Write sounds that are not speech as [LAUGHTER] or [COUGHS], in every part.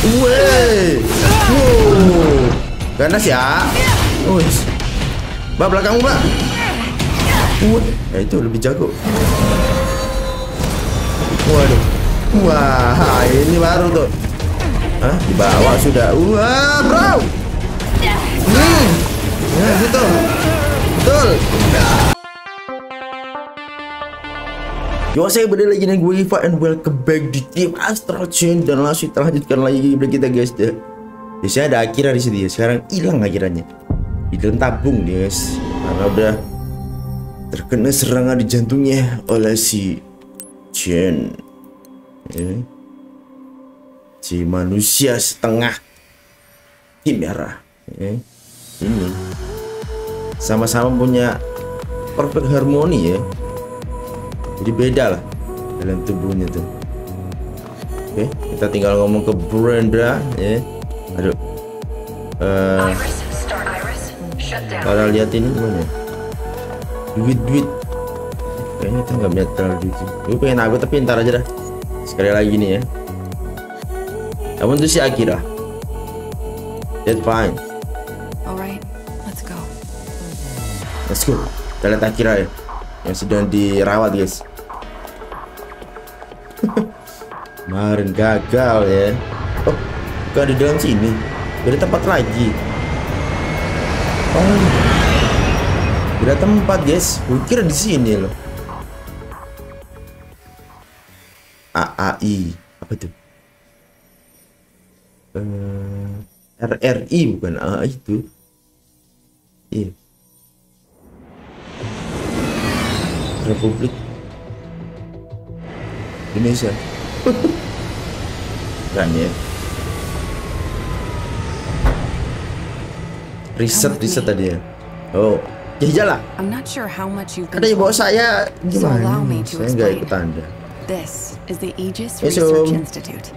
Wow. Ganas ya. Wih. Mbak belakangmu, Mbak. Wah, ya itu lebih jago. Waduh. Wah, ini baru tuh. Hah, di bawah sudah. Wah, bro. Hmm. Ya, gitu. Betul. Yo saya berdiri lagi dengan gue Iva and welcome back di tim Astral Chain dan langsung kita lanjutkan lagi gameplay kita guys deh. Biasanya ada Akira di sini ya, sekarang hilang akiranya. Di dalam tabung guys, karena udah terkena serangan di jantungnya oleh si Chen. Ya. Si manusia setengah Chimera. Ya. Ini sama-sama punya perfect harmoni ya jadi beda lah dalam tubuhnya tuh. Oke kita tinggal ngomong ke Brenda ya. Aduh. Uh, kalau lihat ini gimana? Duit duit kayaknya kita nggak punya terlalu duit gue pengen aku tapi ntar aja dah. Sekali lagi nih ya. Kamu tuh si Akira. That's fine. Alright, let's go. let's go. Kita lihat Akira ya yang sedang dirawat guys kemarin gagal ya. Oh bukan di dalam sini. Beda tempat lagi. Oh. Beda tempat guys. Gue kira di sini loh. AAI apa tuh eh RRI bukan AAI itu. Iya. Republik Indonesia [LAUGHS] kan ya. Riset riset tadi ya. Oh. Jajal lah I'm not sure how much you've been katanya bawa saya gimana? saya nggak ikut anda. This is the Aegis Research um, Institute.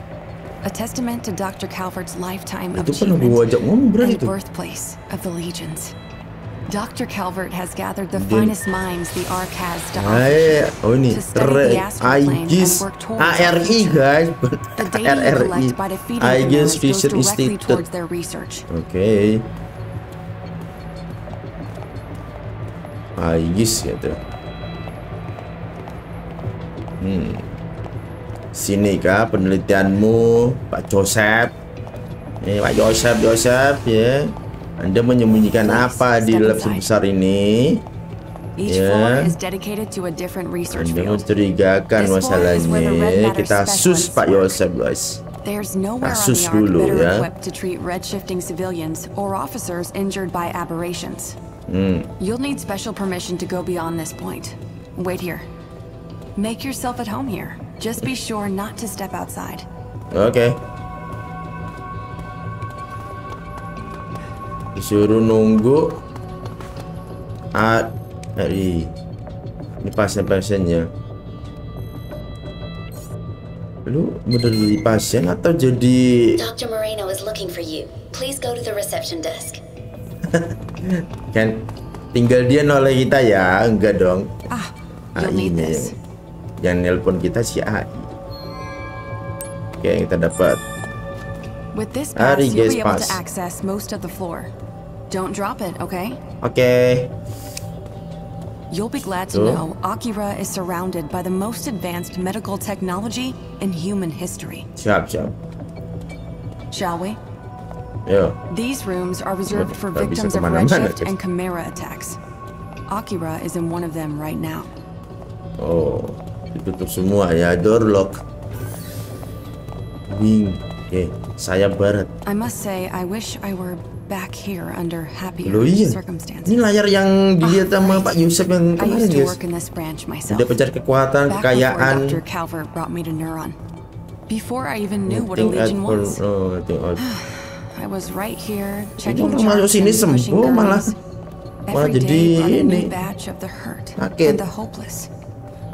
A testament to Dr. Calvert's lifetime pernah gue achievement and birthplace of the legions. Dr. Calvert has gathered the finest minds the Ark has to offer. oh ini To study the astral plane and Aegis work towards our ARI guys The data [LAUGHS] you collect by defeating the goes directly Institute towards their research. Oke. Aegis gitu. Hmm. Sini kah penelitianmu, Pak Joseph? Eh, Pak Joseph, Joseph ya. Anda menyembunyikan apa di lab sebesar ini? Each Yeah. floor is dedicated to a different research Anda mencurigakan masalahnya. Kita sus Pak. Joseph, guys. There's nowhere on the Ark dulu, better ya. equipped to treat red-shifting civilians or officers injured by aberrations. Hmm. You'll need special permission to go beyond this point. Wait here. Make yourself at home here. Just be sure not to step outside. Oke. Disuruh nunggu A RI. Ini pasien-pasiennya. Lu bener jadi pasien atau jadi Dr. Moreno is looking for you. Please go to the reception desk. [LAUGHS] kan tinggal dia noleh kita ya? Enggak dong. Ah, need AI-nya this. yang, yang nelpon kita si AI. Oke, kita dapat. With this pass, Ari, you'll guys, be able pass. to access most of the floor. Don't drop it, okay? Okay. You'll be glad to know Akira is surrounded by the most advanced medical technology in human history. Siap, siap. Shall we? Yeah. These rooms are reserved for victims of redshift and chimera attacks. Akira is in one of them right now. Oh, ditutup semua ya, door lock. Wing. Oke, sayap barat. I must say, I wish I were back here under happier Loh iya. circumstances. Ini layar yang dilihat Ah, sama right. Pak Yusuf yang kemarin guys. myself. Udah pencari kekuatan, Back kekayaan. before Dr. Calvert brought me to Neuron. Before I even knew what a legion was. Oh. [SIGHS] I was right here Ini checking masuk charts sini sembuh malah. Every jadi ini. Sakit.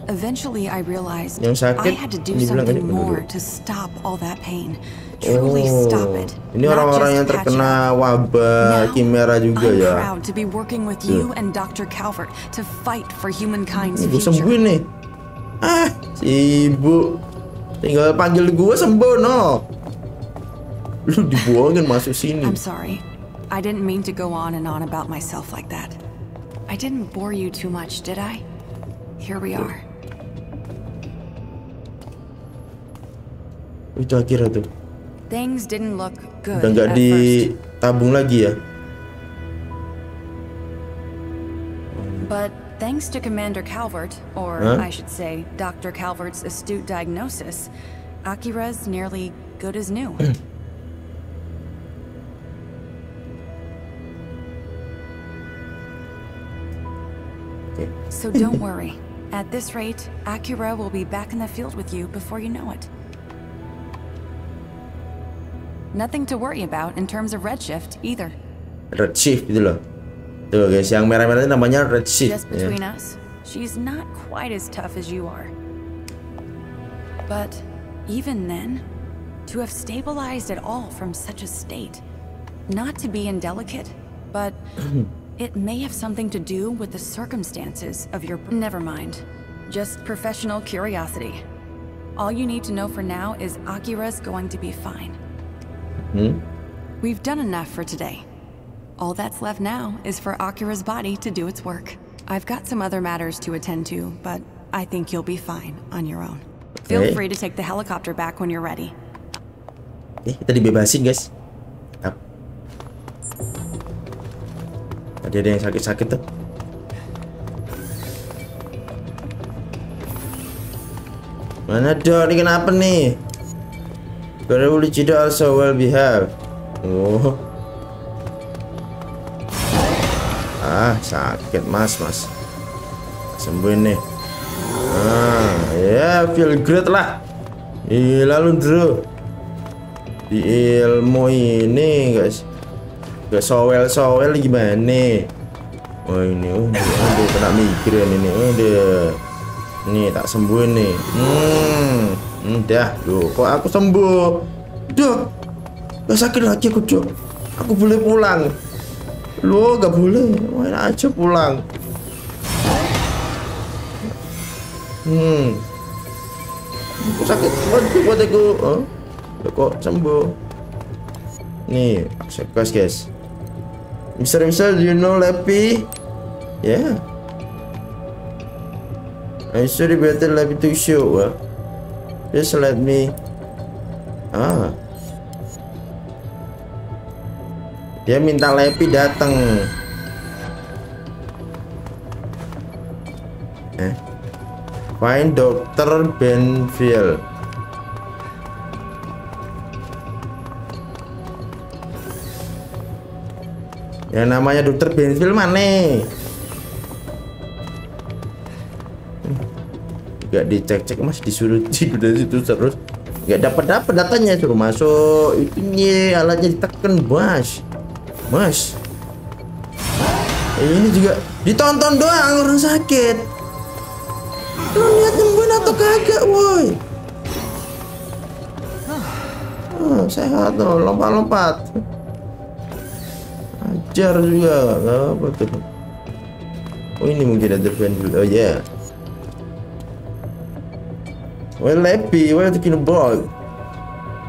Eventually, I realized Yang sakit, I had to do something ini more to stop all that pain. Truly stop it. Oh, ini orang-orang yang terkena wabah kimera juga I'm ya. proud to be working with you and Dr. Calvert to fight for humankind's gue future. sembuhin nih. Ah, si ibu. Tinggal panggil gue sembuh no. Lu dibuangin masuk sini. I'm sorry. I didn't mean to go on and on about myself like that. I didn't bore you too much, did I? Here we are. Itu akhirnya tuh. Things didn't look good Udah nggak ditabung lagi ya. But thanks to Commander Calvert, or Huh? I should say, Dr. Calvert's astute diagnosis, Akira's nearly good as new. [CLEARS THROAT] So don't worry. At this rate, Akira will be back in the field with you before you know it. Nothing to worry about in terms of redshift either. Red shift gitu loh. Tuh guys, yang merah-merah itu namanya red shift. Just between us, she's not quite as tough as you are. But even then, to have stabilized at all from such a state, not to be indelicate, but [CLEARS THROAT] it may have something to do with the circumstances of your. Never mind. Just professional curiosity. All you need to know for now is Akira's going to be fine. We've done enough for today. All that's left now is for Akira's body to do its work. I've got some other matters to attend to, but I think you'll be fine on your own. Feel Okay. free to take the helicopter back when you're ready. Eh, kita dibebasin guys. Tap. Tadi ada yang sakit-sakit tuh. Mana dong? Ini kenapa nih? Probably tidak also well behave. Oh. Ah, sakit mas, mas. Sembuh ini. Ah, ya feel great lah. Gila lu, Bro di ilmu ini guys gak sowel sowel gimana oh ini oh aduh kena migrain ini udah nih tak sembuh nih hmm udah loh kok aku sembuh? Dok gak sakit lagi aku dok aku boleh pulang. Lo gak boleh. Main aja pulang. Hmm. Aku sakit waduh buat aku? Oh. Loh, kok sembuh? Nih guys guys. Mister Mister do you know Leppy yeah. I'm sorry better Leppy to show just let me ah dia minta Leppy datang eh find Dr. Benfield Yang namanya dokter Benfield mana? Gak dicek-cek mas disuruh [LAUGHS] tidur dari situ terus. Gak dapat dapat datanya suruh masuk itunya alatnya ditekan mas. Mas. Eh, ini juga ditonton doang orang sakit. Lu lihat nyembuhin atau kagak woi? Oh, sehat loh lompat-lompat. Ajar juga nggak apa tuh. Oh ini mungkin ada fan oh ya yeah. Well happy well taking a ball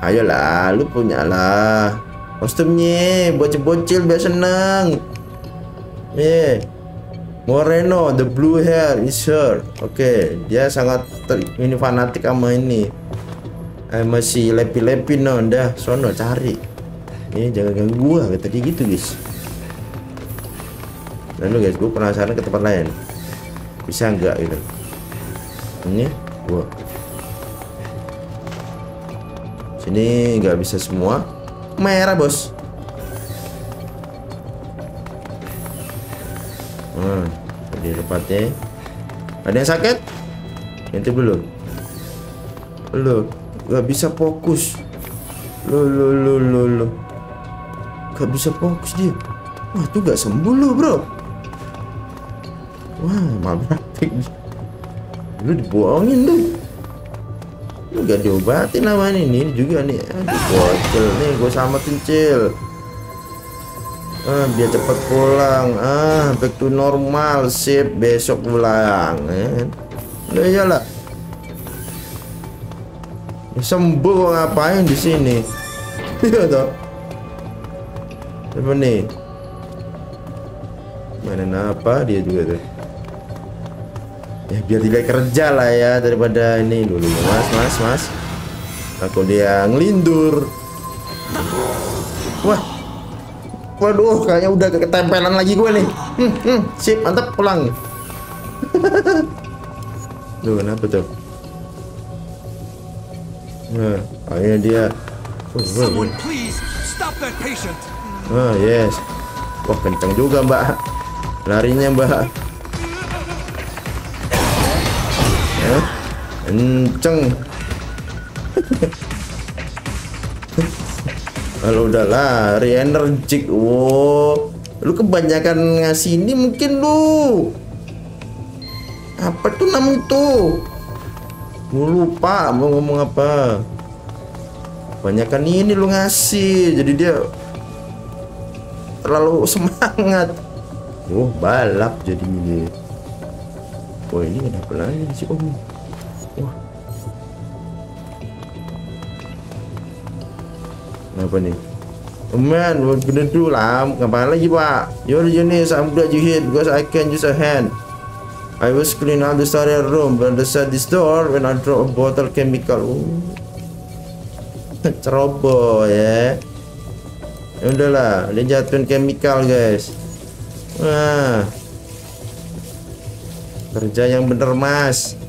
ayolah lu punya lah kostumnya bocil-bocil biar seneng yeah Moreno the blue hair is her oke dia sangat ter- ini fanatik sama ini. Eh, masih lepi-lepi no dah sono cari. Ini jangan ganggu gua kata dia gitu guys. Lalu guys gue penasaran ke tempat lain. Bisa nggak gitu? Ini gua sini nggak bisa semua. Merah bos. Hmm, di tempatnya. Ada yang sakit? Itu belum lo nggak bisa fokus. Lo lo lo lo lo nggak bisa fokus dia. Wah tuh nggak sembuh lo bro. Wah malpraktik [LAUGHS] lu dibohongin tuh gak diobatin sama ini juga nih aduh bocil nih gue sama cil ah biar cepet pulang ah back to normal sip besok pulang eh. udah iyalah Ya, sembuh ngapain di sini [LAUGHS] Iya toh. Nih? Mana apa dia juga tuh. Ya biar tidak kerja lah ya daripada ini dulu mas mas mas. Aku dia ngelindur. Wah. Waduh, kayaknya udah ketempelan lagi gue nih. Hmm, hmm, sip, mantap pulang. [LAUGHS] Duh, kenapa tuh? Nah, akhirnya dia. Oh. Someone please stop that patient. Yes. Wah, kencang juga, Mbak. Larinya, Mbak. Kenceng. Kalau udah lari energik, wow. Lu kebanyakan ngasih ini mungkin lu. Apa tuh namanya tuh? Gue lupa mau ngomong apa. Kebanyakan ini lu ngasih, jadi dia terlalu [LAUGHS] semangat. Oh, balap jadi ini. Oh, ini kenapa lagi si Om? Apa nih? Man, what gonna do lah? Ngapain lagi pak? You're the genius, I'm glad you hit because I can use a hand. I was cleaning out the storage room when I shut this door when I drop a bottle chemical. Oh. [LAUGHS] Ceroboh ya. Ya udahlah, dia jatuhin chemical guys. Wah. Kerja yang bener mas.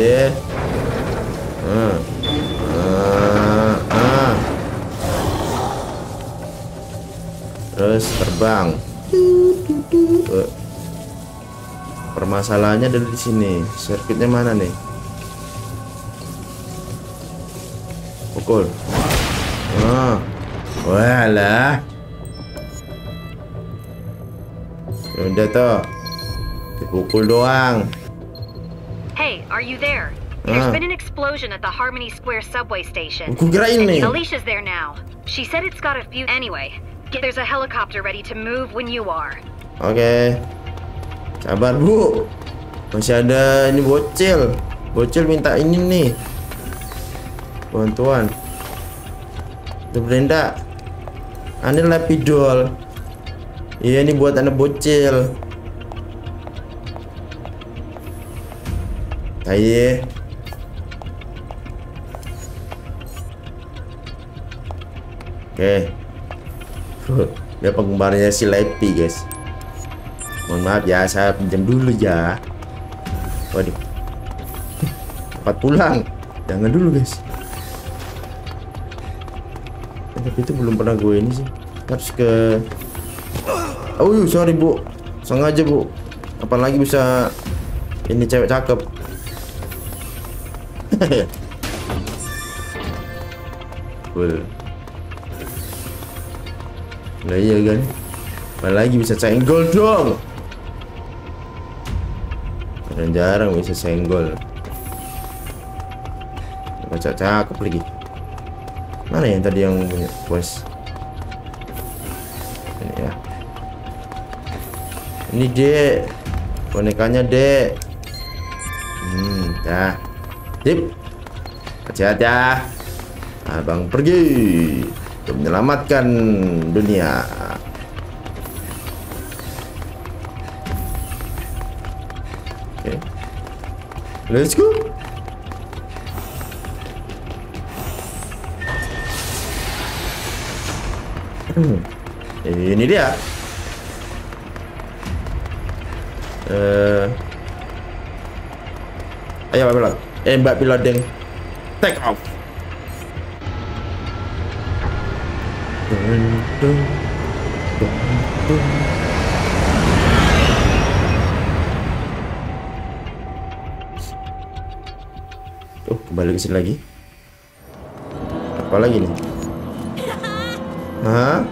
Aja. Ah. Ah, ah. Terus terbang. Eh. Permasalahannya ada di sini. Sirkuitnya mana nih? Pukul. Ah. Walah. Ya Udah toh. Dipukul doang. You there? There's Ah. been an explosion at the Harmony Square subway station. Alicia's there now. She said it's got a few. Anyway, there's a helicopter ready to move when you are. Oke. Sabar, Bu. Masih ada ini bocil. Bocil minta ini nih. Bantuan. Itu Brenda. Ini lepidol. Iya ini buat anak bocil. Ayo. Oke. Dia penggemarnya si Lepi, guys. Mohon maaf ya, saya pinjam dulu ya. Waduh. Cepat pulang. Jangan dulu, guys. Eh, tapi itu belum pernah gue ini sih. Harus ke Oh, sorry, Bu. Sengaja, Bu. Apalagi bisa ini cewek cakep. Cool. Nah iya kan? Apalagi bisa senggol dong? Jarang-jarang bisa senggol. Baca cakep lagi. Mana yang tadi yang punya bos? Ini ya. Ini dek. Bonekanya dek. Hmm dah Sip Hati-hati ya Abang pergi untuk menyelamatkan dunia. Oke. Let's go. Hmm. Ini dia. Eh. Ayo Mbak Pilot. Eh deng. Take off. Dun, dun, dun, dun. Oh, kembali ke sini lagi. Apa lagi nih? Hah?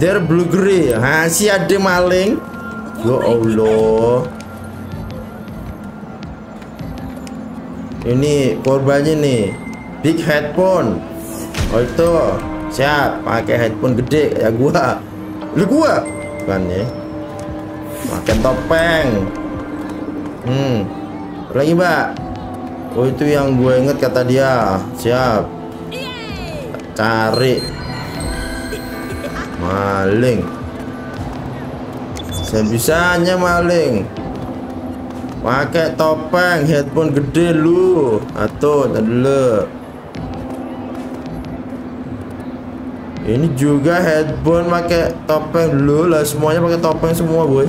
There blue gray. Hah, si ada maling. Ya Allah. Ini korbannya nih. Big headphone. Oh itu siap pakai headphone gede ya gua. Lu gua? Kan ya. Pakai topeng. Hmm. Lagi mbak. Oh itu yang gue inget kata dia. Siap. Cari. Maling. Sebisanya maling pakai topeng headphone gede lu. Atau dulu ini juga headphone pakai topeng dulu lah semuanya pakai topeng semua boy.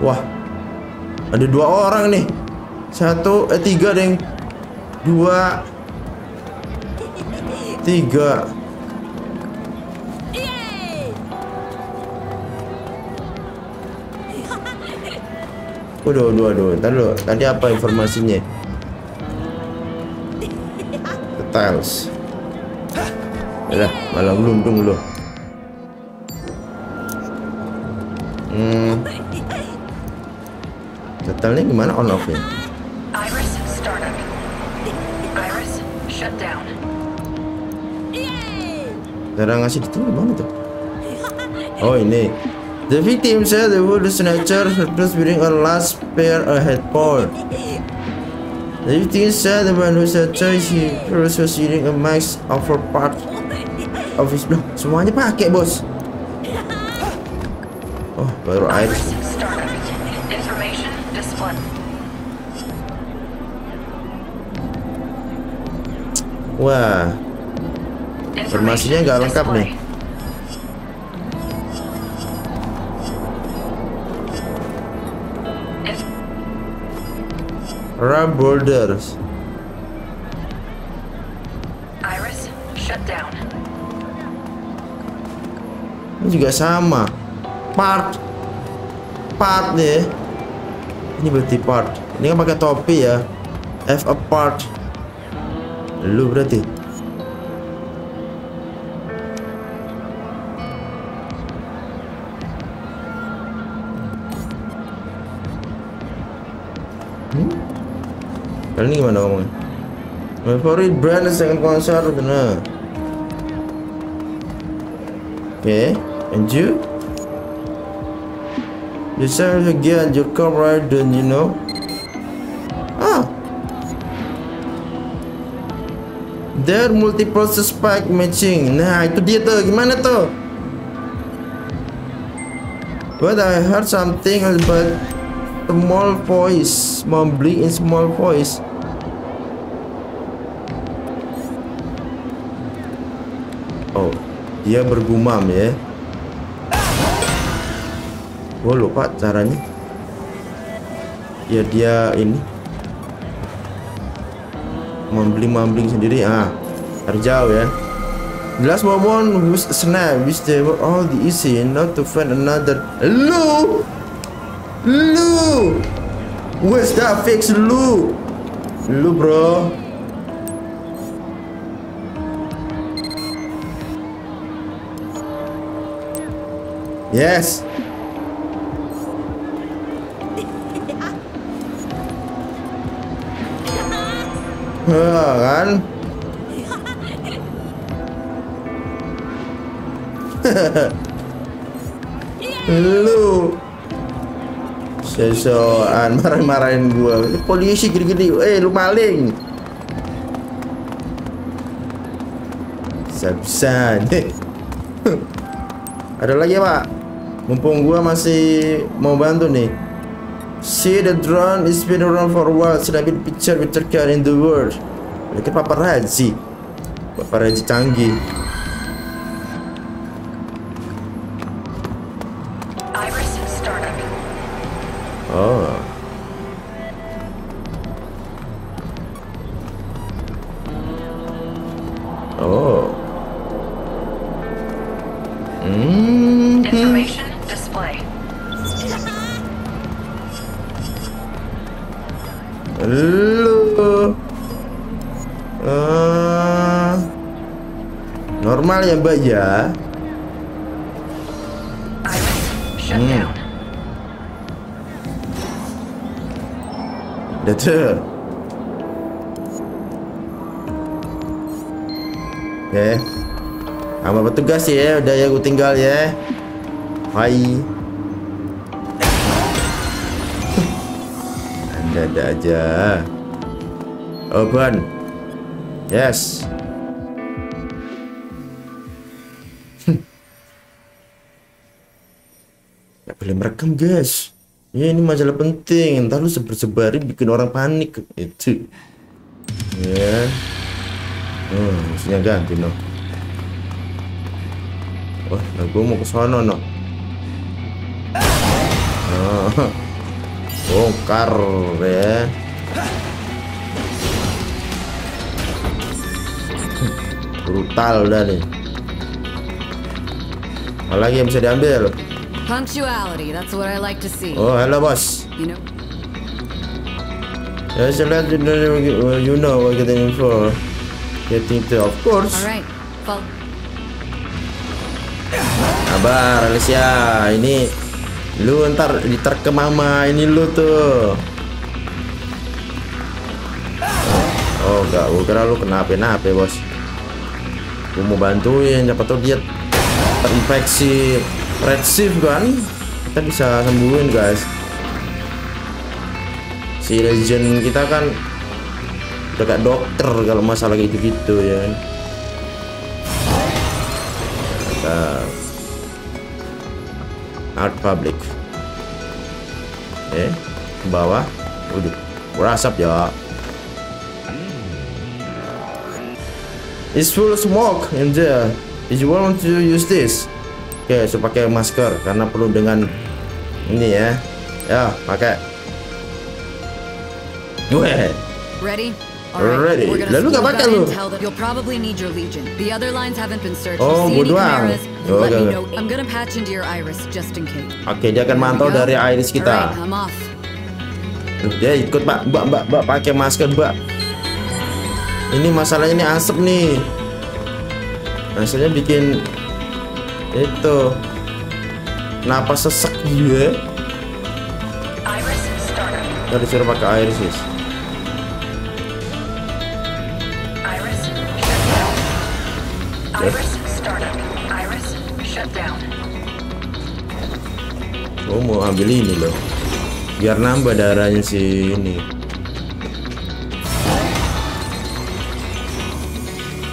Wah ada dua orang nih. Satu eh tiga deng. Dua. Tiga Waduh, waduh, waduh. Ntar dulu. Tadi apa informasinya? Details. Yalah, malah gelundung lu. Hmm. Detailnya gimana on off nya? Iris, startup. Iris, shut down. Cara ngasih gimana tuh? Oh ini. The victim said the wood snatcher was wearing a last pair of headphone. The victim said the man who said he was wearing a mask over part of his Loh, semuanya pakai bos. Oh, baru air. Wah, Informasinya nggak lengkap nih. Ram Boulders. Iris, shut down. Ini juga sama. Part. Part deh. Ini berarti part. Ini kan pakai topi ya. F apart. Lu berarti. Kali ini gimana ngomongnya? My favorite brand is second concert nah. Okay, and you? You said again, you come right then, you know? Ah. There multiple suspect matching. Nah, itu dia tuh. Gimana tuh? But I heard something about small voice, mumbling in small voice. Oh, dia bergumam ya. Gue lupa caranya. Ya dia ini mumbling-mumbling sendiri. Ah, terjauh ya. The last moment snap, which they were all the easy not to find another. Lu, lu, where's that fix lu? Lu bro. Yes. Ah, kan? Lu. Sesoan marah-marahin gua. Polisi gini-gini. Eh lu maling. Bisa-bisa [LAUGHS] nih Ada lagi pak Mumpung gua masih mau bantu nih. See the drone is been around for a while Should I picture car in the world. Kan paparazzi Paparazzi canggih ya. Mbak ya Hmm. tuh Oke. Sama petugas ya udah ya gue tinggal ya. Hai. Anda ada aja Open Yes Merekam guys. Ya ini masalah penting. Ntar lu sebar-sebarin bikin orang panik. Itu Ya. Hmm, mestinya ganti no. Wah, nah mau ke sana no. Ah, Bongkar ya. Brutal udah nih. Apa lagi yang bisa diambil? Punctuality, that's what I like to see. Oh, halo bos You know, Ya, saya lihat you know, you know what getting info. Getting to, of course. All right. Follow. Sabar Alicia. Ini Lu ntar diterkem mama Ini lu tuh. Oh enggak Gue kira lu kenapa-napa bos. Gue mau bantuin Siapa tau dia terinfeksi Red Shift kan? Kita bisa sembuhin guys. Si legend kita kan Udah kayak dokter Kalau masalah gitu-gitu ya Mantap Art Public. Eh ke bawah. Waduh Berasap ya. It's full of smoke in there Did you want to use this? Oke, so pakai masker karena perlu dengan ini ya. Ya, pakai. Gue. Ready? Ready. Lalu nggak split pakai lu? intel that- You'll probably need your legion. The other lines haven't been searched. Oh, you see gua any doang. cameras, you Oh, let oke, me oke. know. I'm gonna patch into your iris just in case. Oke, dia akan mantau dari iris kita. I'm off. Dia ikut, Mbak. Mbak, Mbak, Mbak pakai masker, Mbak. Ini masalahnya ini asap nih. Masalahnya bikin itu napas sesek juga. Kita disuruh pakai iris. Iris startup. Iris. Oh mau ambil ini loh biar nambah darahnya si ini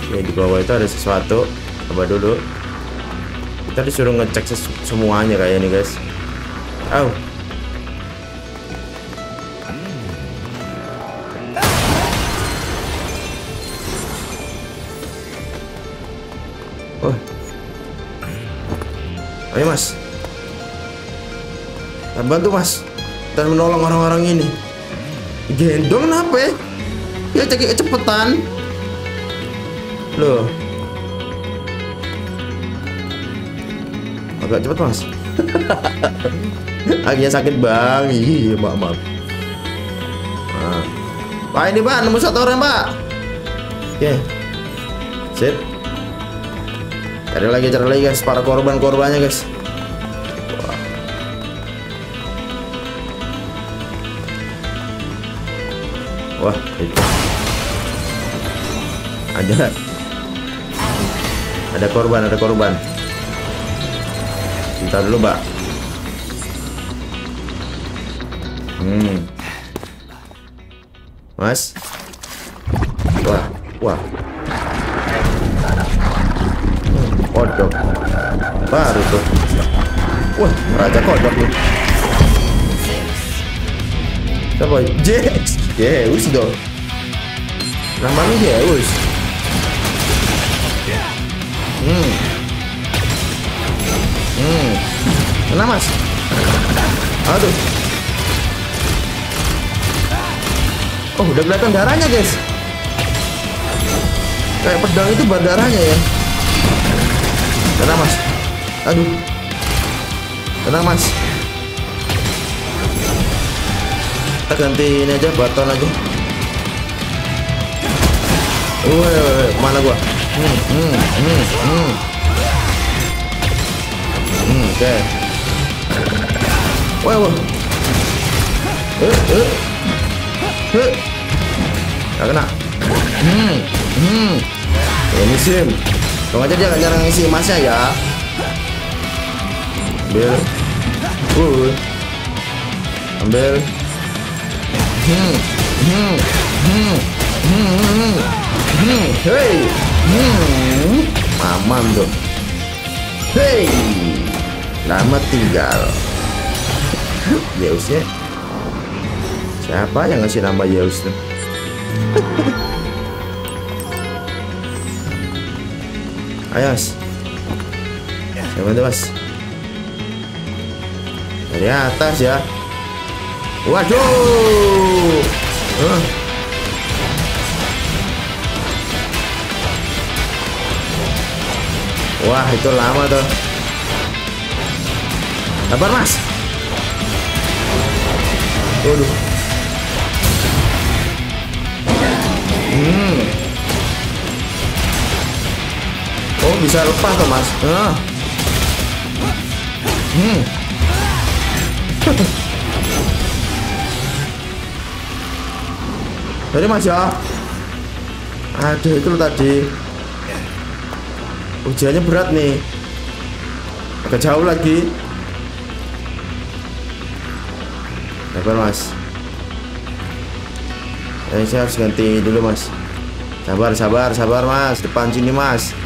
Oke di bawah itu ada sesuatu coba dulu kita disuruh ngecek semuanya kayak ini guys. Au. Oh. Ayo mas. Nah, bantu mas. Dan menolong orang-orang ini. Gendong kenapa ya? Ya cek kecepetan loh agak cepet mas. [LAUGHS] Akhirnya sakit bang. Iya maaf maaf pak ini pak nemu satu orang pak oke. Sip. Cari lagi cari lagi guys. Para korban-korbannya guys. Wah, itu. Ada. Ada korban, ada korban. Bentar dulu, Mbak. Hmm. Mas. Wah, wah. Hmm, kodok. Baru tuh. Wah, raja kodok nih. Siapa? Jax. Zeus dong. Namanya Zeus. Kena mas. Aduh. Oh udah kelihatan darahnya guys. Kayak pedang itu berdarahnya ya. Kena mas. Aduh. Kena mas. kita ganti ini aja baton aja Woi, mana gua? Hmm, hmm, hmm, hmm. Hmm, oke. Okay. Woi, woi. Eh, eh. Eh. Gak kena. Hmm, hmm. Ini sim. Kalau aja dia nggak nyerang si emasnya ya. Ambil. Uh. Ambil. Hmm. Hmm. Hmm. Hmm. Hmm. Hey. Hmm. Aman tuh. Hey. Lama tinggal. Zeusnya. Siapa yang ngasih nama Zeus tuh? [LAUGHS] Ayo mas Saya bantu mas Dari atas ya Waduh Huh. Wah itu lama tuh Sabar mas Waduh. Hmm. Oh bisa lepas tuh mas. Ah. Hmm. [LAUGHS] Tadi mas ya. Ada itu tadi. Ujiannya berat nih. Agak jauh lagi Sabar mas. Eh, saya harus ganti dulu mas. Sabar sabar sabar mas. Depan sini mas.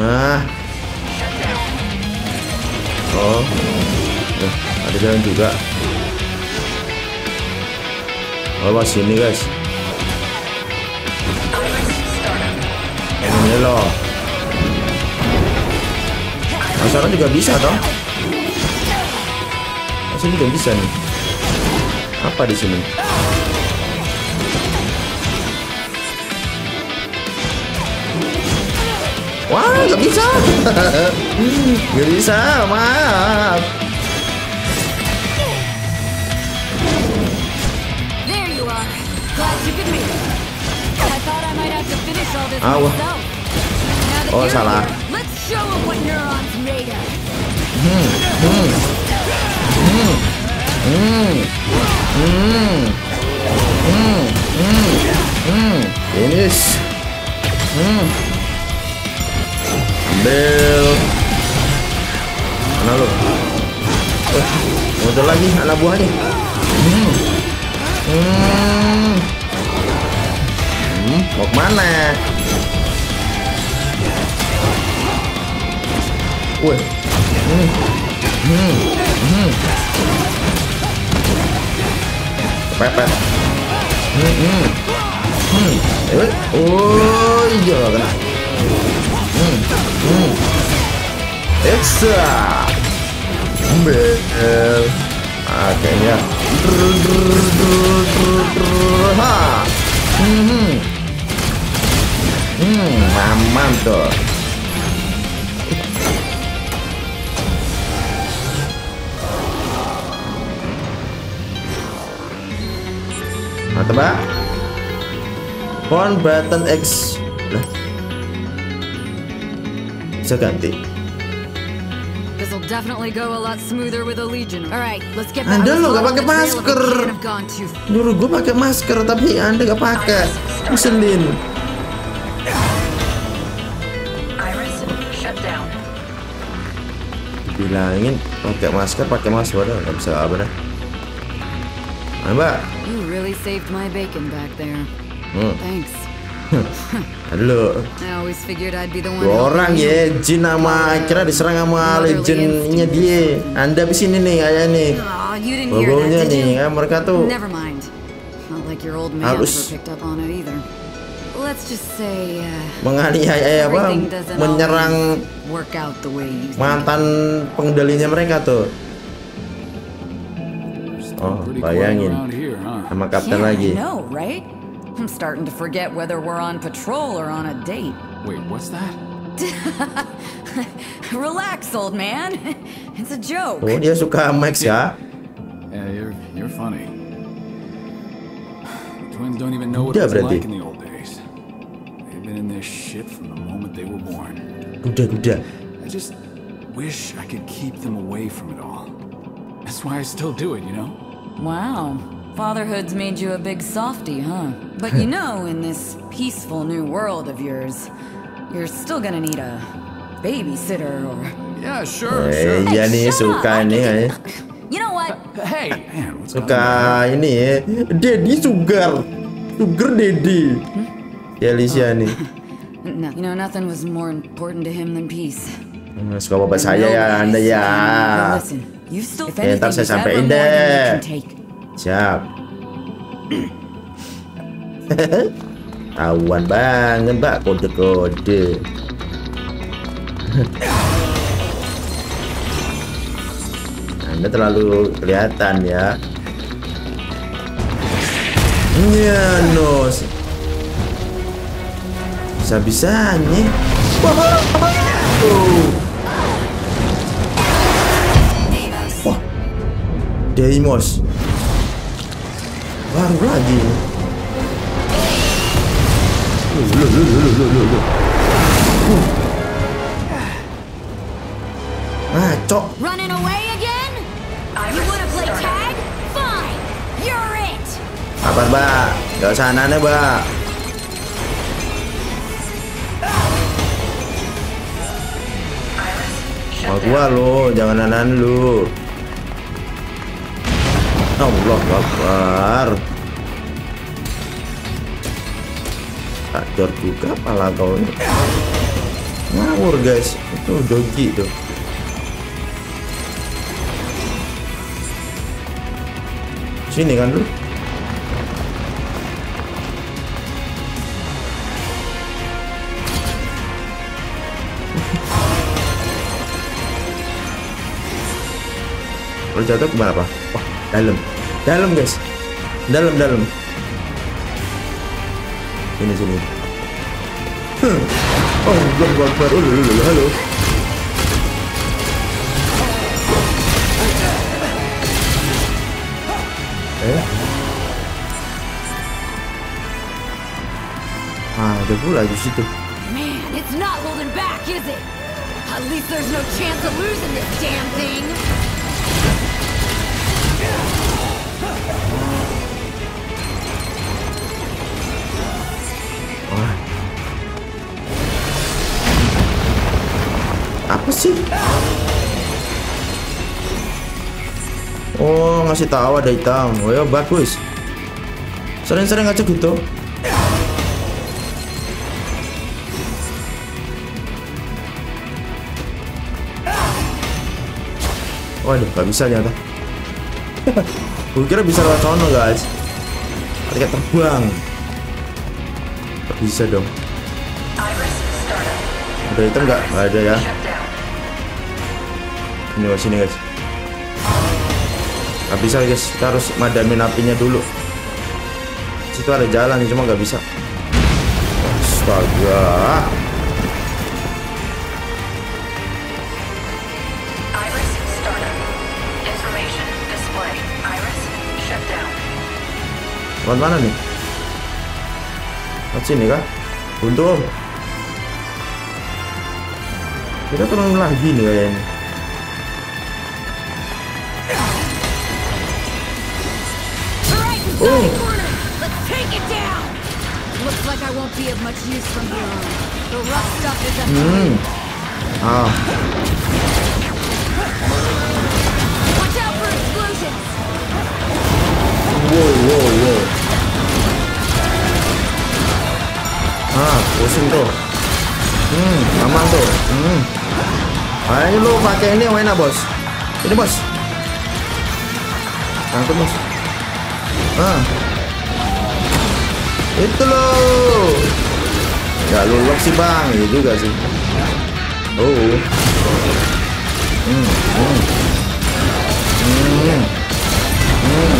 Nah Oh. Eh, Ada jalan juga. Oh mas sini guys. Ini loh. Masalah juga bisa toh. Masih juga bisa nih Apa di sini? Wah, nggak bisa. [LAUGHS] Nggak bisa, maaf. Now that Oh, salah. here, let's show 'em what neurons made of. Finish. Hmm. Ambil. Mana lu? Eh, muncul lagi anak buahnya. Hmm. Hmm. Hmm, mau ke mana? Wih. Hmm. Hmm. Hmm. Pepet. Hmm. Hmm. Hmm. Eh, Oh iya kena. Hmm. Hmm. Ekstra. Ambil. Akhirnya. Ha. Hmm. Hmm. Aman tuh. Nah, tebak. On button X. Lah. Bisa ganti. This'll definitely go a lot smoother with a legion. All right, let's get Anda back. lo gak pakai masker. Nyuruh gue pakai masker tapi anda gak pakai. Down. Bilangin pakai masker, pakai masker dah nggak bisa apa dah. Nah, Mbak. Really saved my bacon back there. Hmm. Thanks. [LAUGHS] Halo. I always figured I'd be the one. Dua orang ya, Jin sama kira diserang sama legendnya dia. Anda di sini nih kayak nih. Did nih, ya mereka tuh Never mind. Not like your old man Halus. ever picked up on it either. Let's just say uh, menganiaya eh, apa menyerang always work out the way you think. mantan pengendalinya mereka tuh. Oh, bayangin? Sama kapten yeah, lagi. I know, right? I'm starting to forget whether we're on patrol or on a date. Wait, what's that? [LAUGHS] Relax, old man. [LAUGHS] It's a joke. Oh, dia suka Max ya. Yeah, you're you're funny. [SIGHS] Twins don't even know what Udah it was like in the old days. They've been in this shit from the moment they were born. Kuda-kuda. I just wish I could keep them away from it all. That's why I still do it, you know? Wow. Fatherhood's made you a big softy, huh? But you [LAUGHS] know, in this peaceful new world of yours, you're still gonna need a babysitter or. Yeah, sure, Eh, sure. iya nih shut up, suka I nih eh. You know what? Hey, man, what's going Suka on? ini ya. Daddy sugar. Sugar daddy. Ya Alicia nih. [LAUGHS] No, you know, nothing was more important to him than peace. Hmm, Suka bapak saya ya Anda ya. Listen, you still, if Eh, ntar saya you've ever sampein you deh. Siap. [COUGHS] Tawan banget mbak kode-kode. [COUGHS] Anda terlalu kelihatan ya. Ya nos. Bisa-bisanya. Wah. Deimos. Baru lagi. Loh, loh, loh, loh, loh, loh, loh. Uh. Ngaco. Running away again? You wanna play tag? Fine! You're it! Apa mbak? Gak usah aneh mbak. Mau gua lo, jangan anan lu. Allah Akbar. Takjor juga pala kau ini. Ngawur guys, itu dogi tuh. Sini kan lu. Jatuh ke mana pak? Wah, dalam, dalam guys, dalam dalam. Sini sini. Hmm. Oh, belum belum baru halo, halo, halo. Eh? Ah, ada pula di situ. Man, it's not holding back, is it? At least there's no chance of losing this damn thing! Apa sih? Oh, ngasih tahu ada hitam. Oh ya bagus. Sering-sering aja gitu. Waduh, gak bisa ternyata. [LAUGHS] Gue kira bisa lewat sono guys. Kayak terbang. Gak bisa dong. Ada hitam nggak? Nggak ada ya. Ini guys, sini guys. Gak bisa guys, kita harus madamin apinya dulu. Situ ada jalan, cuma nggak bisa. Astaga. Iris startup. Information display. Iris shut down. Lewat mana nih? Lewat sini kah? Buntu om. Kita turun lagi nih kayaknya. Oh. corner! Let's take it down! Looks like I won't be of much use from here on. The rough stuff is up Hmm. Ah, Watch out for explosions! wow, wow, wow. Ah, pusing tuh. Hmm, aman tuh. Hmm. Ini lu pakai ini yang enak bos. Ini bos. Angkut bos. Ah. Itu loh. Gak lulok sih bang, iya juga sih. Oh. Hmm, hmm. Hmm. Hmm.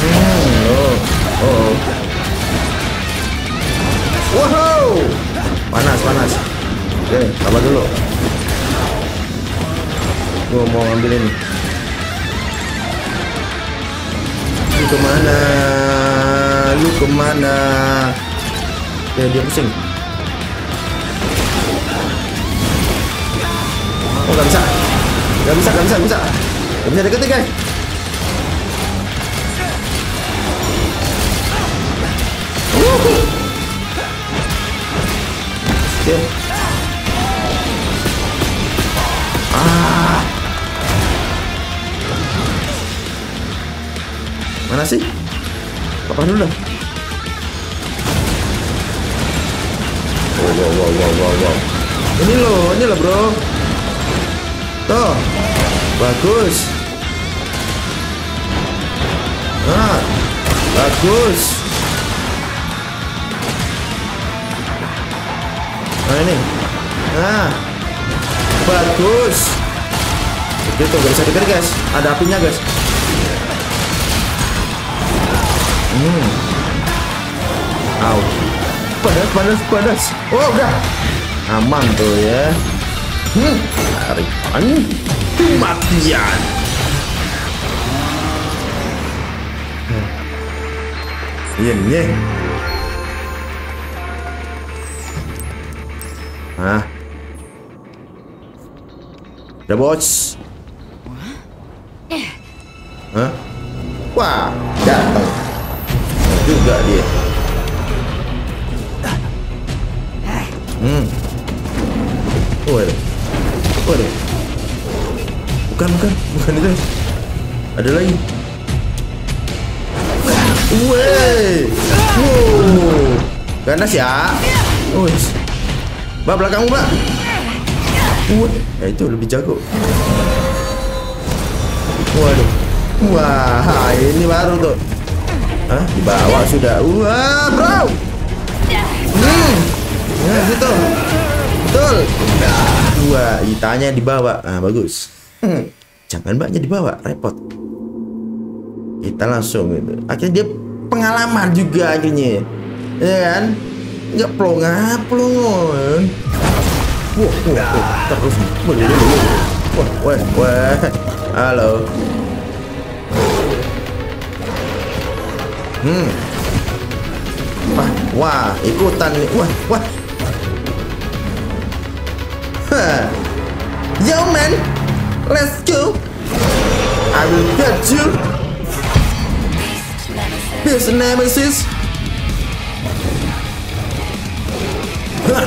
Hmm. Oh. Oh. Wow. Panas, panas. Oke, sabar dulu. Gua mau ngambil ini. Lu ke mana? Lu ke mana? Ya dia pusing. Oh nggak bisa, nggak bisa, nggak bisa, nggak bisa, nggak bisa deketin guys. Mana sih? Apa dulu dah? Wow, wow, wow, wow, wow, wow. Ini loh, ini loh bro. Tuh, bagus. Nah, bagus. Nah ini, nah, bagus. Gitu, bisa dikerik guys. Ada apinya guys. Hmm. Au. Panas, panas, panas. Oh, udah. Aman tuh ya. Hmm. Tarikan kematian. Iya, iya. Hah? Udah bos. Hah? Wah, datang juga dia. Hmm. Waduh. Waduh. Bukan, bukan, bukan itu. Ada lagi. Weh. Wow. Ganas ya. Wes. Mbak belakangmu, Mbak. Wah, ya itu lebih jago. Waduh. Wah, ini baru tuh. Hah? Dibawa sudah. Wah, bro. Hmm. Ya, gitu. Betul. Wah, itanya dibawa. Ah, bagus. Hmm. Jangan mbaknya dibawa, repot. Kita langsung gitu. Akhirnya dia pengalaman juga akhirnya. Ya kan? Nggak plong plong. Wah, wah, wah, terus. Wah, wah, wah. Halo. Hmm. Wah, wah, ikutan ni. Wah, wah. Ha. Yo man, let's go. I will get you. Beast Nemesis. Huh.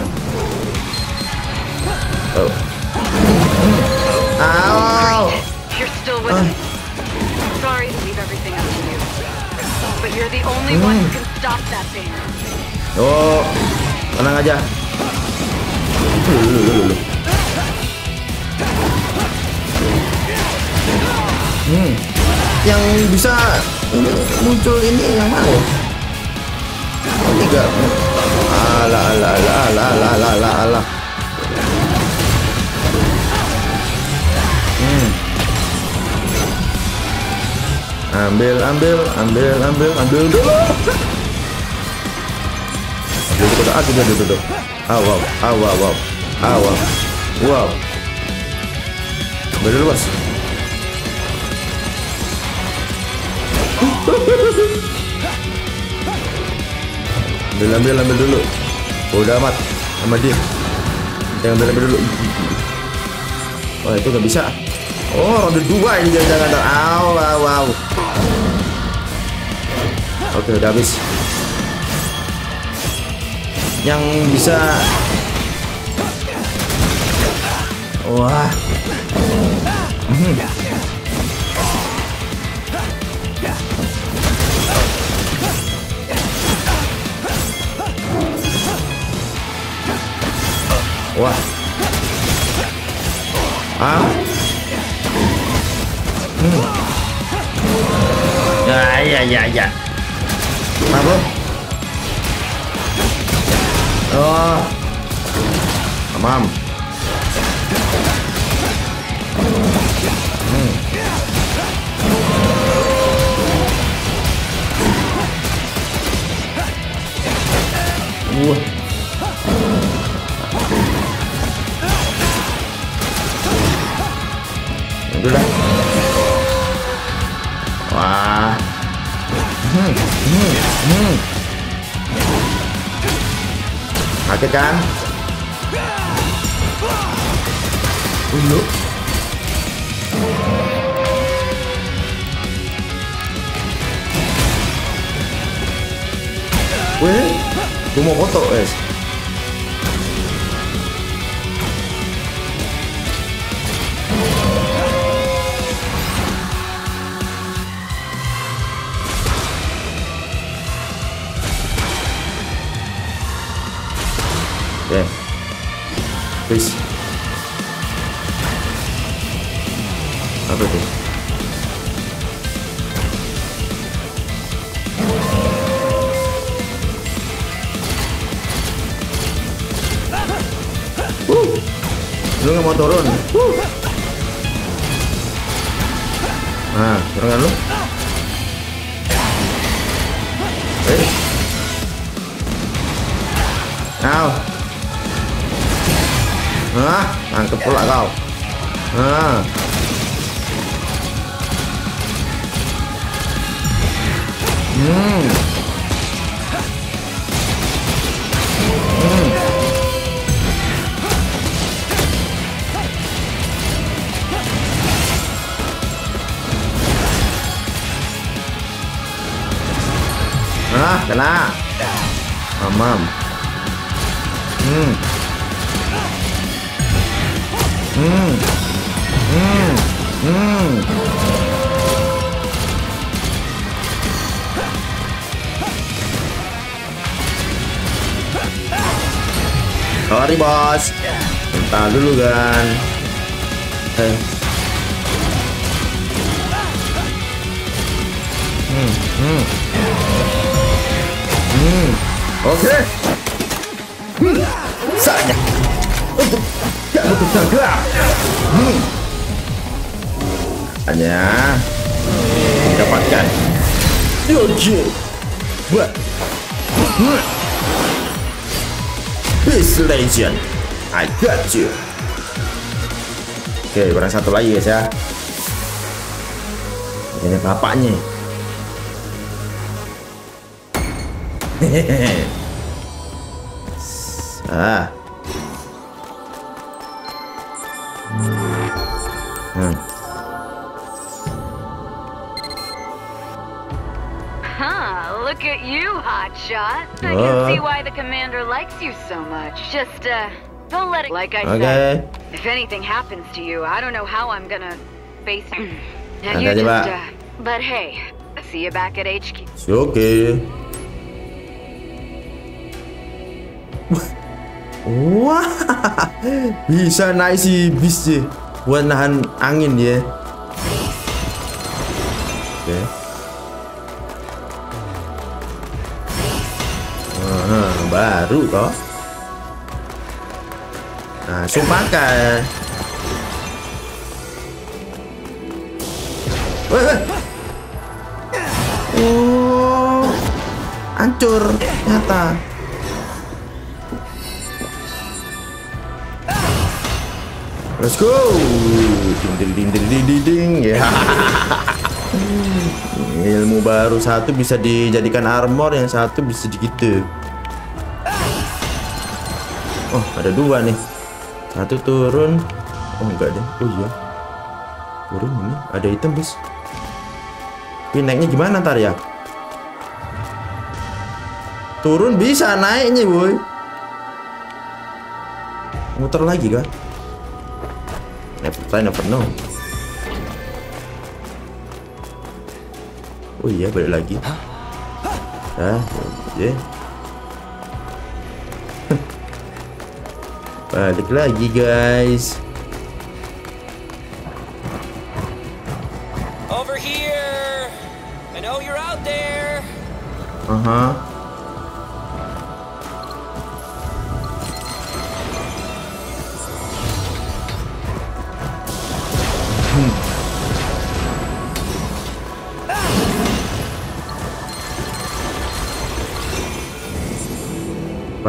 Oh. Ow. Oh, tenang aja. Hmm. Yang bisa muncul ini yang mana? ya? Oh. Alah, alah, alah, alah, alah, alah, alah, Ambil, ambil, ambil, ambil, ambil dulu. Ambil dulu, ah, dulu, dulu, dulu. Ah, wow, ah, wow, wow. Ambil dulu, bos. ambil, ambil, ambil dulu. Udah amat sama dia. Kita ambil, ambil dulu. Oh, itu nggak bisa. Oh, ronde dua ini jangan-jangan. Aw, wow, wow. Oke, udah habis. Yang bisa Wah. Hmm. Wah. Ah. Hmm. Ya, ya, ya, ya. Nah, bro. Oh. Tamam. Hmm. Wah. Udah Mate Uy, ¿Cómo voto es? Apa tuh? Uh, lu nggak mau turun? Uh. Nah, turun kan lu? Eh. Kau. Ah, tangkep pula kau. Ah. Ah, kena. Mamam. Hmm. Hmm. Hmm. Hmm. Sorry bos. Bentar dulu kan. Eh. Hmm. Hmm. Hmm. Oke. Hmm. Saatnya untuk kamu tertangkap. Hmm. Hanya mendapatkan Yoji. Buat. Hmm. Beast Legend. I got you. Oke, kurang satu lagi guys ya. Ini bapaknya. Ah. Hmm. Huh, look at you, hotshot. I can see why the commander likes you so much. Just, uh, don't let it. Like I Oke. said, if anything happens to you, I don't know how I'm gonna face you. [CLEARS THROAT] and you just, uh, but hey, see you back at HQ. Oke. Wah, bisa naik si bis sih buat nahan angin ya. Oke. Ah, baru kok. Nah, sumpakan. Weh, weh. Oh, hancur ternyata. Let's go. Ding ding ding ding ding ding. Ya. [LAUGHS] Ilmu baru satu bisa dijadikan armor, yang satu bisa gitu. Oh, ada dua nih. Satu turun. Oh, enggak deh. Oh iya. Turun ini ada item, Bis. Ini naiknya gimana ntar ya? Turun bisa naiknya, boy. Muter lagi kah? Never try, never know. Oh iya, balik lagi. Ah, ya. [LAUGHS] balik lagi, guys. Over here! I know you're out there! Aha. Hmm.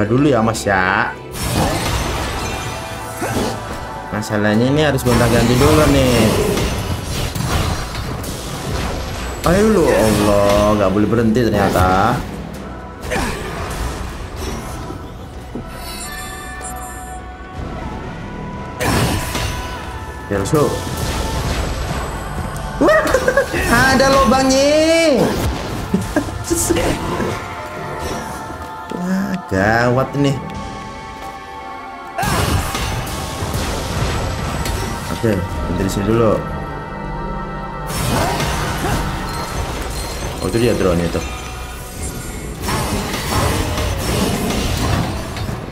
Apa dulu ya mas ya. Masalahnya ini harus gonta ganti dulu nih. Ayo lu Allah nggak boleh berhenti ternyata. Ya let's go Wah, ada lubangnya [LAUGHS] gawat ini Oke, berhenti di sini dulu Oh itu dia drone itu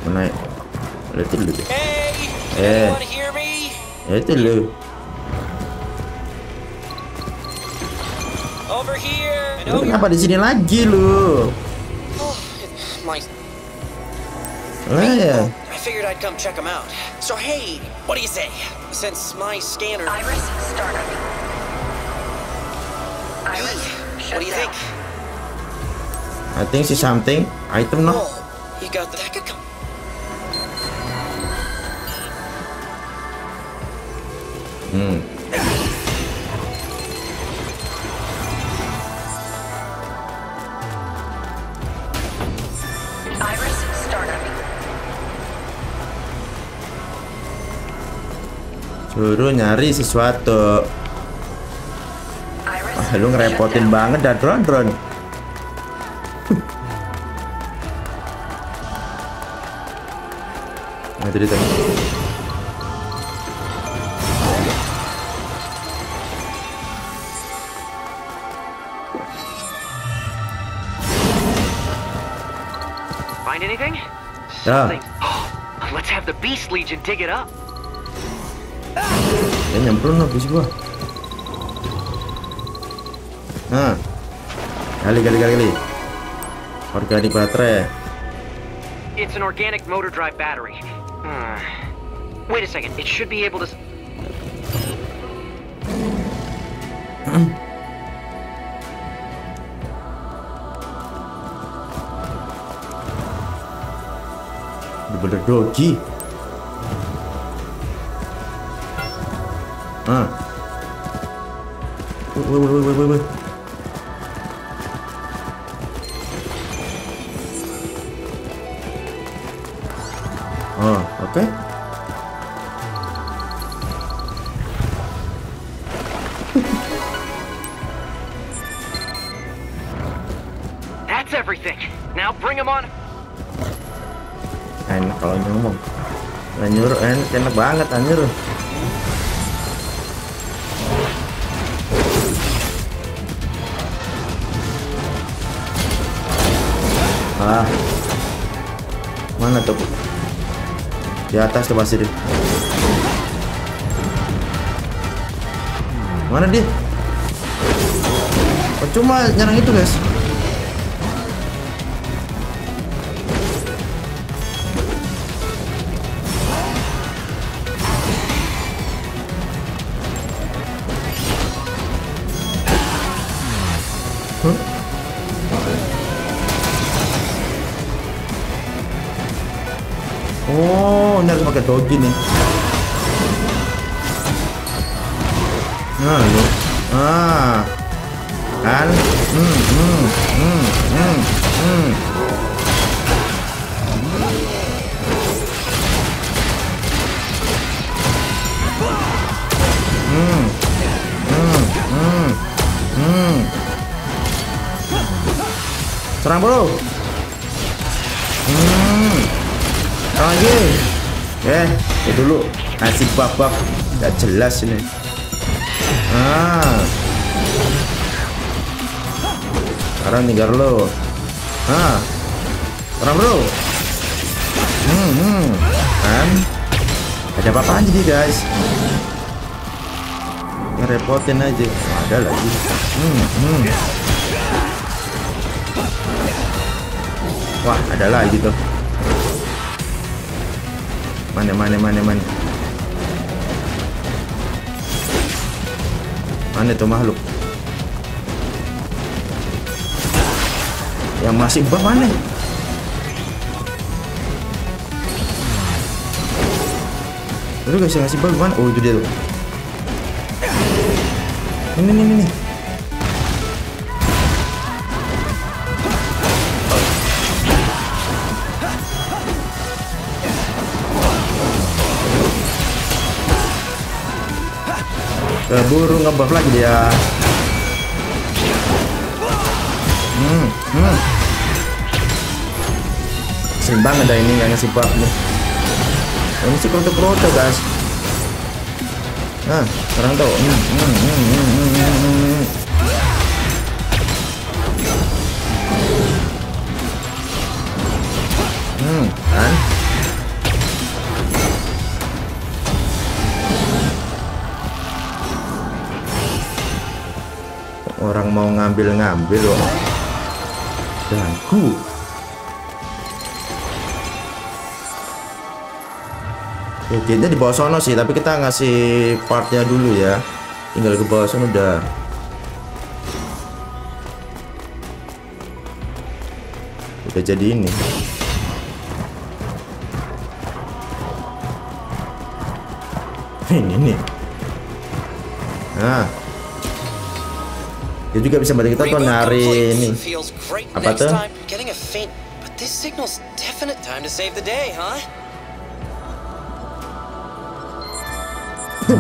naik Lihat dulu deh! Eh. Ya itu lu over here. Kenapa di sini lagi lu? Lah ya. I figured I'd come check them out. So hey, what do you say? Since my scanner. Iris startup. Iris, What do you think? I think see something. Item no. Oh, you got that could come. Hmm. Suruh nyari sesuatu. Wah, lu ngerepotin banget dah drone drone. Nah, itu dia tuh. Find anything? Ya, [GASPS] Let's have the Beast Legion dig it up. Dia nyemplung loh bis gua. Nah, kali kali kali kali. Organik baterai. It's an organic motor drive battery. Hmm. Wait a second. It should be able to. s- Bener Ah. Wih, wih, wih, wih, wih. Oh, oke. That's everything. Now bring them on. Enak kalau ngomong. Nyuruh enak, enak banget anjir. Di atas tuh pasti dia. Mana dia? Percuma nyerang itu, guys. Dogi nih. Nah, lu. Ah. Kan? Hmm, hmm, hmm, hmm, hmm. Hmm. Hmm, hmm, hmm. Serang, Bro. Hmm. Serang lagi. Eh, ya dulu ngasih bab-bab nggak jelas ini. Ah. Sekarang tinggal lo. Ah. Serang, Bro. Hmm, hmm. Kan? Ada apa-apaan jadi, guys. Ngerepotin aja. Ada lagi. Hmm, hmm. Wah, ada lagi tuh. Mana, mana, mana, mana. Mana tuh makhluk? Yang masih bawah mana? Itu guys yang ngasih bawah mana? Oh itu dia tuh. Ini, ini, ini, Keburu ngebuff lagi dia. Hmm, hmm. Sering banget dah ini yang ngasih buff nih. Ini sih kroto-kroto guys. Nah, sekarang tuh. Hmm, hmm, hmm, hmm, hmm, hmm, hmm. Hmm, kan? Orang mau ngambil-ngambil loh. Ganggu. Ya, gate-nya di bawah sono sih, tapi kita ngasih partnya dulu ya. Tinggal ke bawah sono udah. Udah jadi ini. Ini nih. Dia juga bisa bantu kita tuh complete. ini. Apa tuh? this signal's definite time to save the day, huh? [LAUGHS]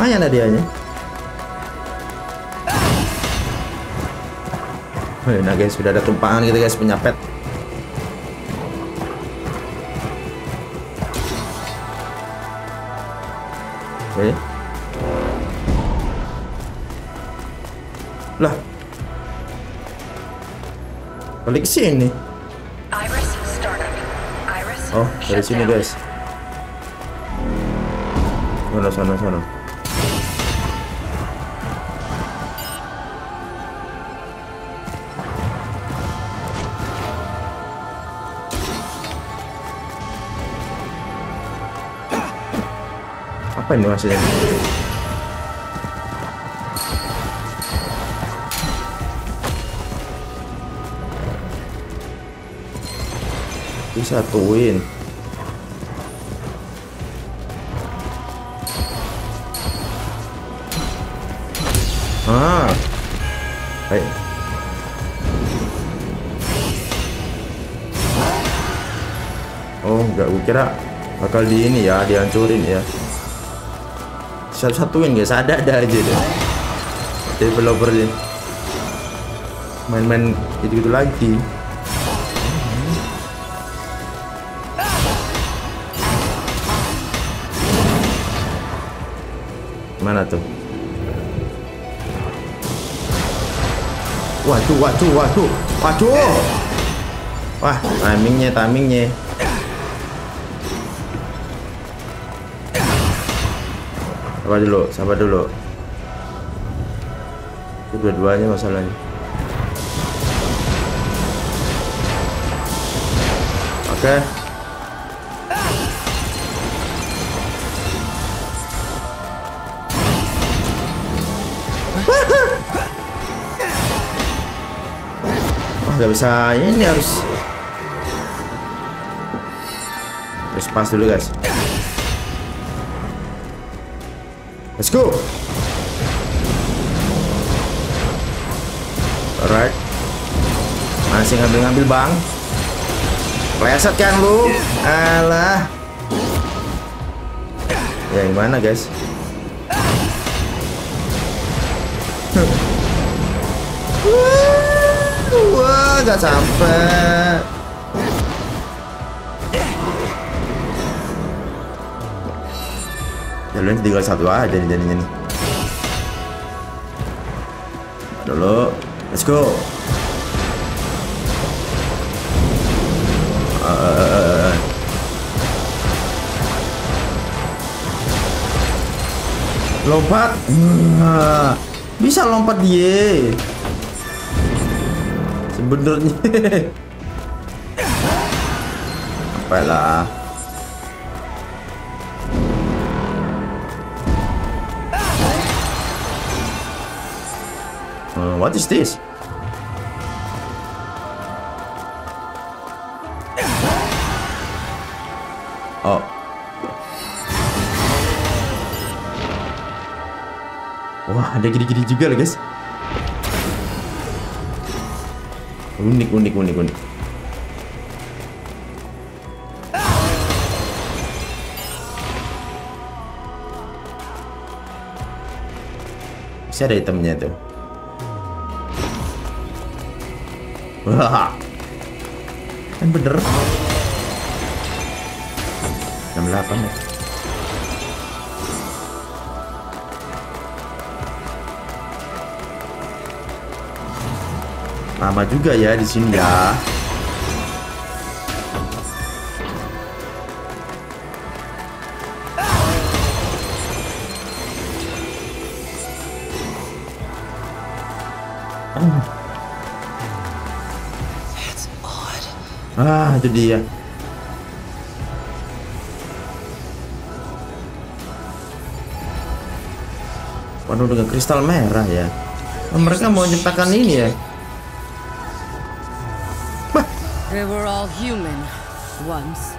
Lumayan hadiahnya. Oh, Nah guys, sudah ada tumpangan gitu guys penyapet. Balik ke sini. Oh, dari sini guys. Sana sana sana. Apa ini maksudnya? Disatuin. Ah. Baik. Oh, enggak gue kira bakal di ini ya, dihancurin ya. Satu-satuin guys, ada-ada aja deh. Developer. Main-main gitu-gitu lagi. Mana tuh? Waduh, waduh, waduh, waduh. Wah, timingnya, timingnya. Sabar dulu, sabar dulu. Itu dua-duanya masalahnya. Oke. Wah, nggak bisa ini harus harus pas dulu guys. Let's go. Alright. Masih ngambil-ngambil bang. Pleset kan lu? Alah. Ya gimana guys? Wah, gak sampai. Jalan tinggal satu aja nih jadinya nih. Dulu, let's go. Eh, lompat, Nah, bisa lompat dia. Sebenarnya. Apalah. Uh, what is this? Oh. Wah, ada gini-gini juga loh, guys. Unik, unik, unik, unik. Bisa ada itemnya tuh. Wah. Kan bener. 68 ya. Lama juga ya di sini ya. Ah, itu dia. Waduh dengan kristal merah ya. Oh, mereka mau nyetakan ini ya. They were all human once.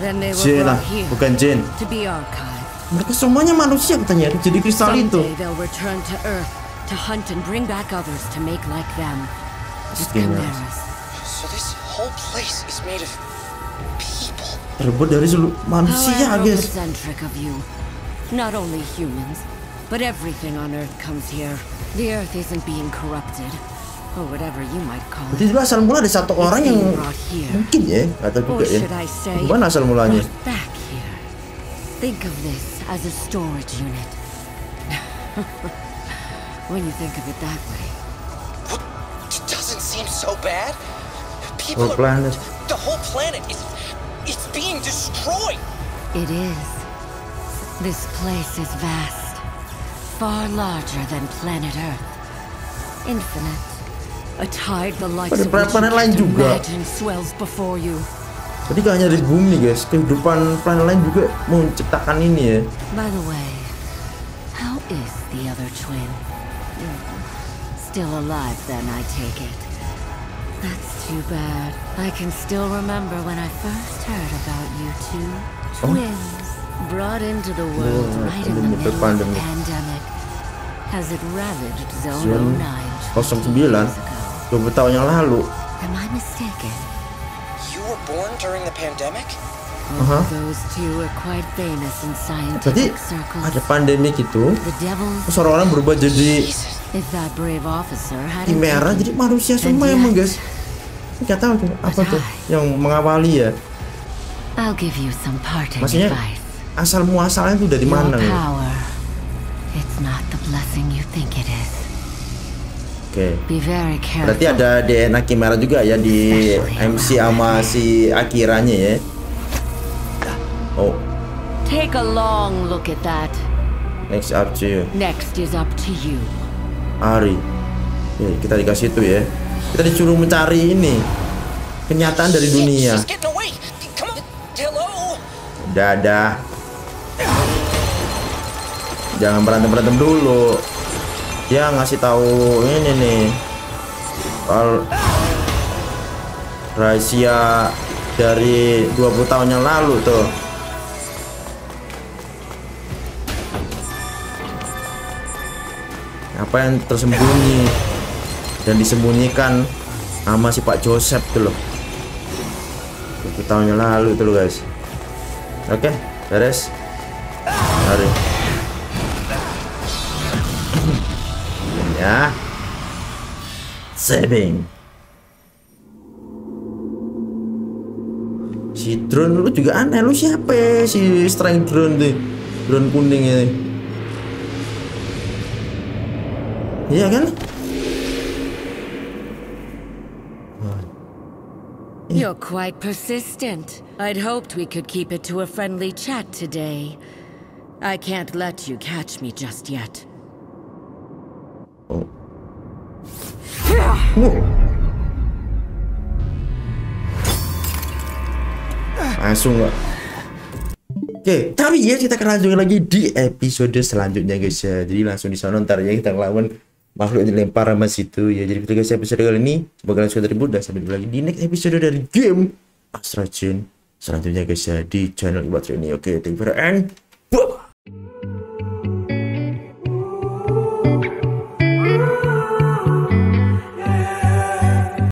Then they were Jin lah, brought here bukan Jin. to be archived. Mereka semuanya manusia katanya. Jadi kristal itu. Someday they'll return to Earth to hunt and bring back others to make like them. The Skimmers. Chimeras. So this whole place is made of people. Terbuat dari seluruh manusia, How guys. anthropocentric of you. Not only humans, but everything on Earth comes here. The Earth isn't being corrupted, or whatever you might call it. asal mula ada satu orang yang mungkin ya, kata juga ya. should Gimana asal mulanya? brought back here. Think of this as a storage unit. [LAUGHS] when you think of it that way. It doesn't seem so bad. People Whole are. planet. The whole planet is. It's being destroyed. It is. This place is vast, far larger than planet Earth. Infinite. A tide the likes of planet lain juga. swells before you. Jadi gak hanya di bumi guys, kehidupan planet lain juga menciptakan ini ya. By the way, how is the other twin? Still alive then, I take it. That's too bad. I can still remember when I first heard about you two oh. twins brought into the world Oh, right in the middle of the pandemic. Has it ravaged Zone Zone 09 09, years ago? 20 tahun yang lalu. Am I mistaken? You were born during the pandemic? Aha. Those two are quite famous in Berarti scientific circles. ada pandemi gitu, terus orang-orang berubah jadi merah, jadi manusia semua emang guys. Gak tahu tuh apa tuh yang mengawali ya. Maksudnya asal muasalnya tuh dari mana ya? power, Oke. Careful. Berarti ada DNA Kimera juga ya di MC sama si Akiranya ya. Oh, Take a long look at that. next up to you. Next is up to you. Ari. Ya, kita dikasih itu ya. Kita disuruh mencari ini kenyataan dari dunia. Dadah. Jangan berantem berantem dulu. Dia ngasih tahu ini nih. Soal rahasia dari 20 tahun yang lalu tuh. Apa yang tersembunyi dan disembunyikan sama si Pak Joseph tuh loh. 20 tahun yang lalu tuh loh guys. Oke, beres. Saving. Si drone lu juga aneh lu siapa ya? si strength drone tuh drone kuning ini iya kan You're quite persistent. I'd hoped we could keep it to a friendly chat today. I can't let you catch me just yet. oh. Langsung nggak Oke, tapi ya kita akan lanjut lagi di episode selanjutnya guys ya. Jadi langsung di sana ntar ya kita ngelawan makhluk yang dilempar sama situ ya. Jadi kita guys episode kali ini semoga kalian suka terhibur dan sampai jumpa lagi di next episode dari game Astra Chain selanjutnya guys ya di channel Iwatri ini. Oke, thank you for and bye.